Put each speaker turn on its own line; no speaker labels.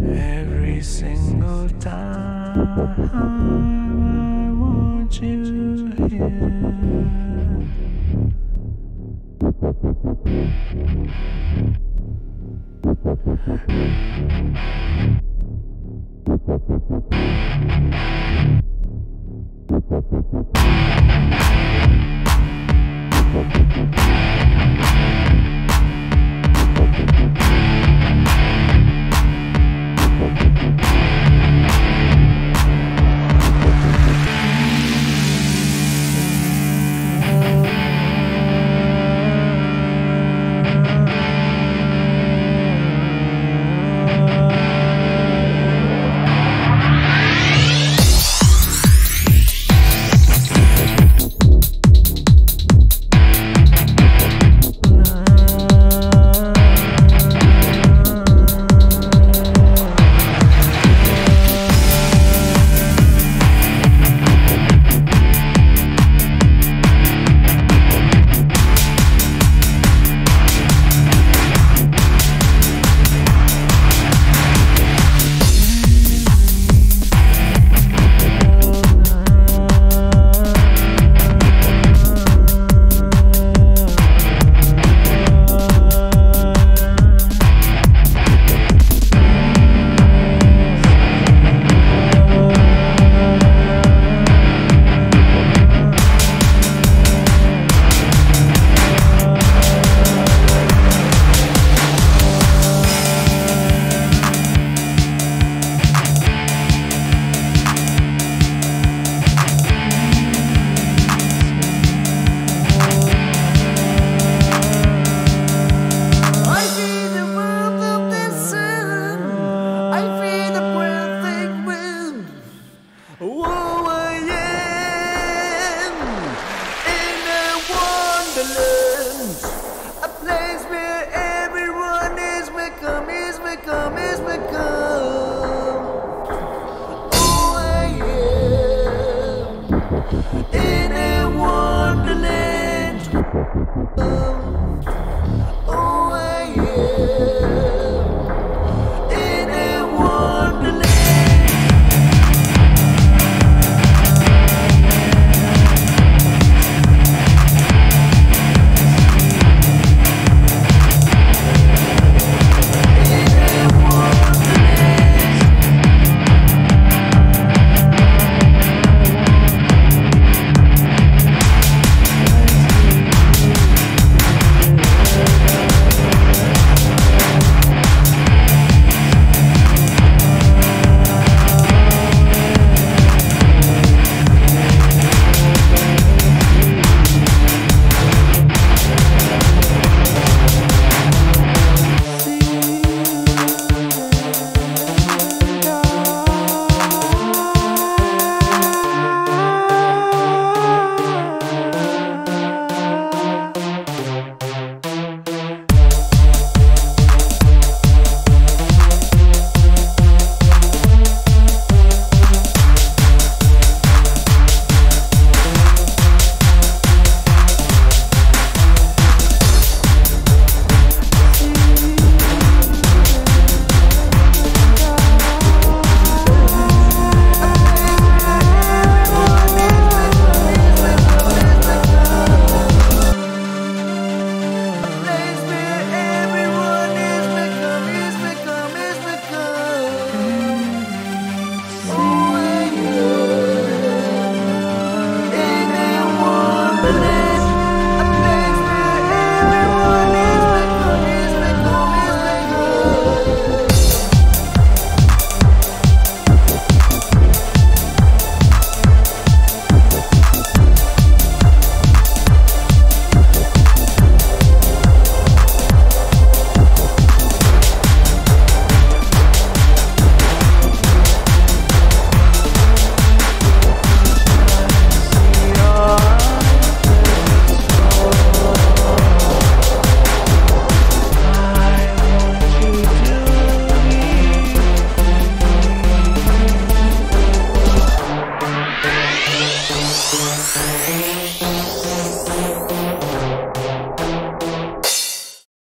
Every single time I want you here.
Wonderland, a place where everyone is welcome, is welcome, is welcome. Oh, I am in a wonderland. Oh,